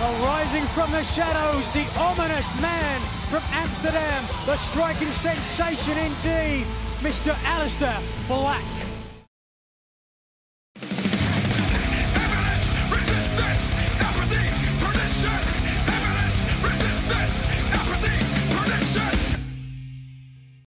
Arising from the shadows, the ominous man from Amsterdam, the striking sensation indeed, Mr. Alistair Black.